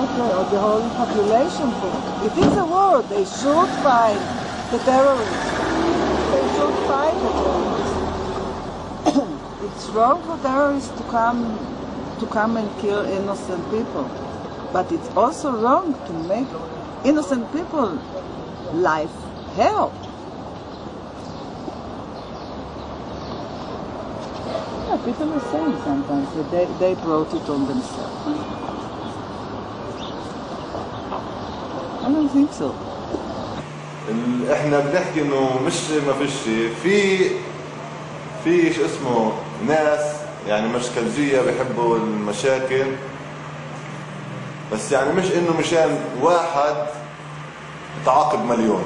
Whole, or the whole population for. It is a war. They should fight the terrorists. They should fight the terrorists. it's wrong for terrorists to come to come and kill innocent people. But it's also wrong to make innocent people life hell. Yeah, people are saying sometimes that they, they brought it on themselves. Don't think so. إحنا بنحكي إنه مش ما فيش شيء في في شو اسمه ناس يعني مشكلجية بيحبوا المشاكل. بس يعني مش إنه مشان واحد تعاقب مليون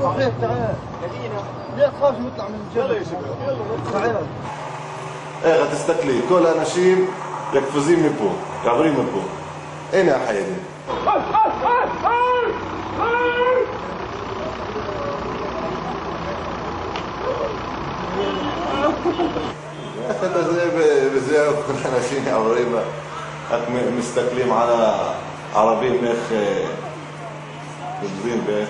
تعال إيه غتستكلي كل اناشيم يقفزين من فوق يعبرين من فوق اين يا حيدي بزي كل اناشيم يعبرين هك مستكلين على عربية مخ مجزين بيخ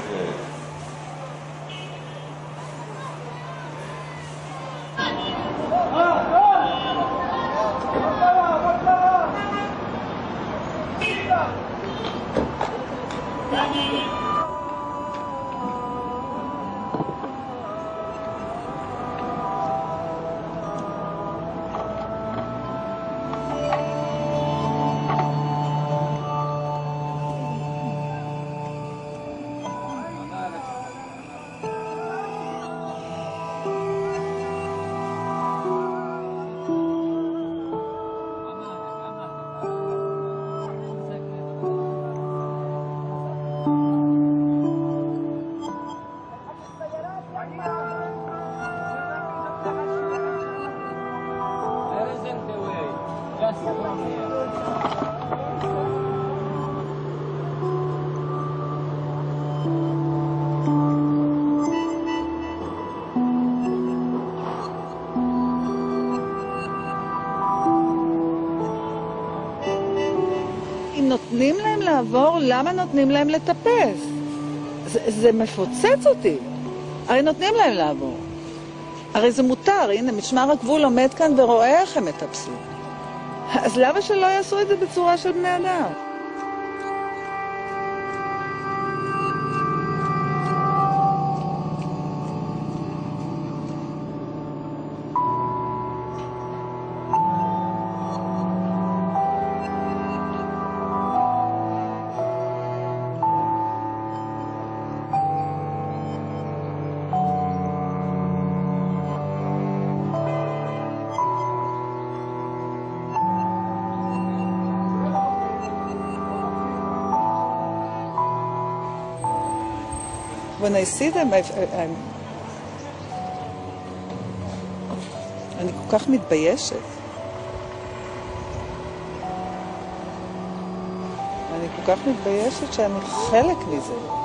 לעבור, למה נותנים להם לטפס? זה, זה מפוצץ אותי. הרי נותנים להם לעבור. הרי זה מותר, הנה, משמר הגבול עומד כאן ורואה איך הם מטפסים. אז למה שלא יעשו את זה בצורה של בני אדם? When I see them, I, I'm... אני כל כך מתביישת. אני כל כך מתביישת שאני חלק מזה.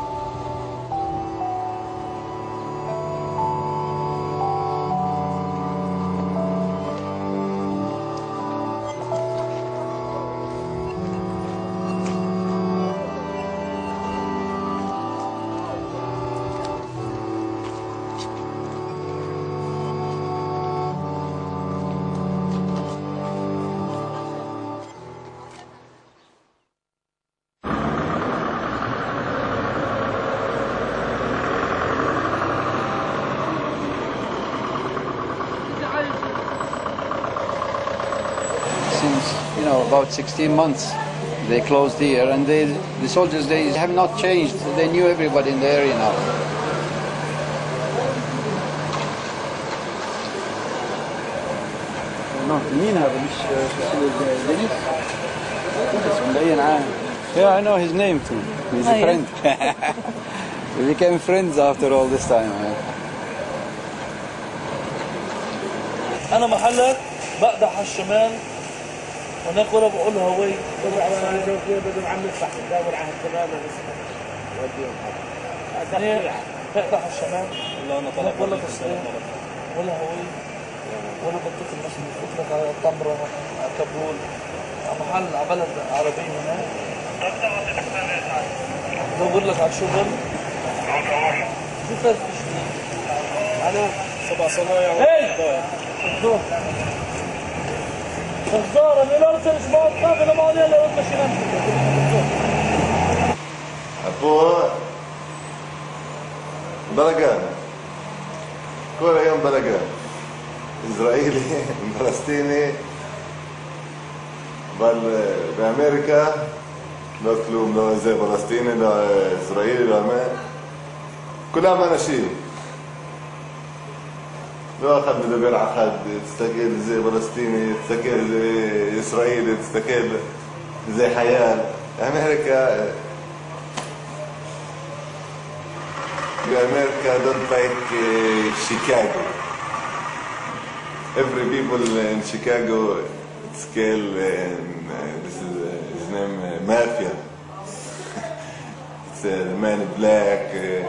about 16 months they closed here and they, the soldiers they have not changed they knew everybody in the area now No, مين هذا مش شو اسمه دينيس؟ اسمه مبين عام. Yeah, I know his name too. He's a Oh, yeah. friend. we became friends after all this time. man. انا محلك بقدح على الشمال هناك ورا بقول هوي بدهم عم يفتح ندور على الكباب وديهم هناك بقدح على الشمال هناك ولا تصريح ولا هوي. ولا بطيخ المسلم قلت لك على طمرة على كابول على محل على بلد عربي هناك بدور لك على شغل شو فرق؟ على سبع صنايع Hey! خزارة תחזור, אני לא רוצה לשמוע אותך ולא מעוניין לראות בשיניים שלך. פה בלאגן, כל היום בלאגן, ישראלי, פלסטיני, אבל אה, באמריקה לא כלום, לא איזה פלסטיני, לא אה, ישראלי, לא... אה, כולם אנשים. أخذ بدبر على حد تستقل زي فلسطيني تستقل زي إسرائيلي تستقل زي حيال America don't like uh, Chicago. Every people in Chicago scale and uh, this is uh, his name uh, Mafia. it's a uh, man in black. Uh,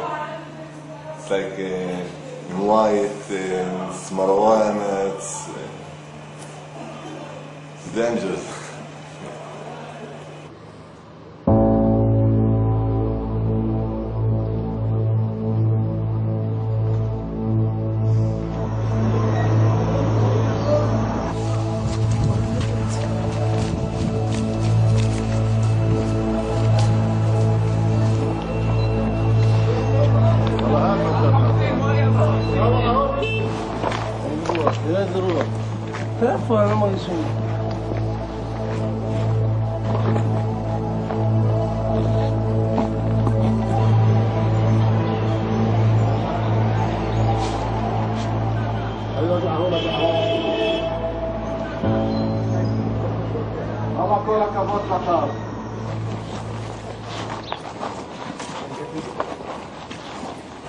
it's like light and small elements. It's dangerous. الله لطار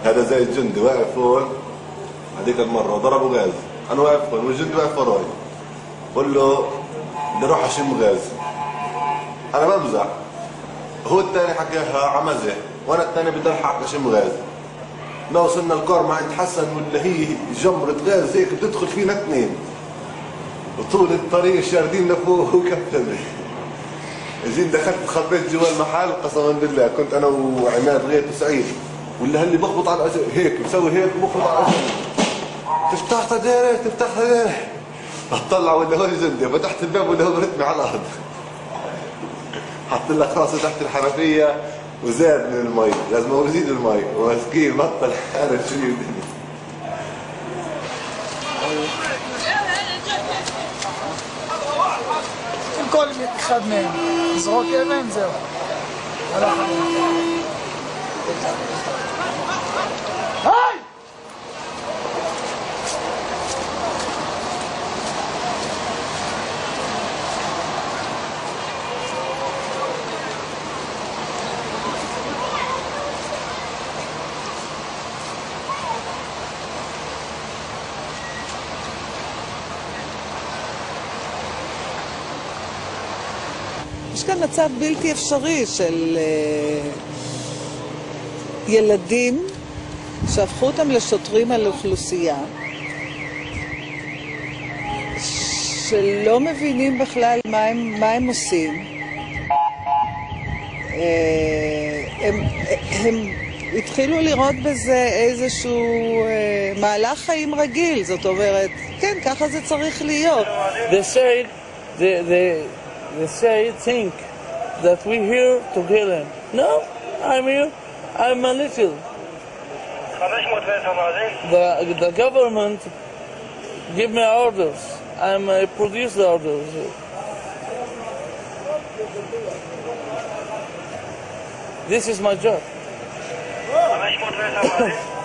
هذا زي الجندي واقف هون هذيك المرة ضربوا غاز. أنا واقف هون والجندي واقف وراي. بقول له بدي أروح أشم غاز ما بمزح هو الثاني حكاها عمزح وأنا الثاني بدي ألحق أشم غاز ما وصلنا الكار مع عند حسن ولا هي جمرة غاز هيك بتدخل فينا اثنين. وطول الطريق الشاردين لفوق وكفلني جيت دخلت خبيت جوا المحل قسما بالله كنت أنا وعماد غيث وسعيد ولا هاللي بخبط على الأجل هيك بسوي هيك وبخبط على الأجل تفتح تديري تفتح تديري اطلع ولا هو الجندي فتحت الباب ولا هو رتمي على الارض حط لك راسه تحت الحنفيه وزاد من المي لازم هو يزيد المي ومسكين بطل انا شو الدنيا כל אחד מהם. זרוק אבן, זהו. הלך עליהם. יש כאן מצב בלתי אפשרי של אה, ילדים שהפכו אותם לשוטרים על אוכלוסייה, שלא מבינים בכלל מה הם, מה הם עושים. אה, הם, הם התחילו לראות בזה איזשהו אה, מהלך חיים רגיל, זאת אומרת, כן, ככה זה צריך להיות. They say, they, they, they say, think that we're here to kill him. No, I'm here, I'm a little. The, the government give me orders. I'm uh, produce orders. This is my job.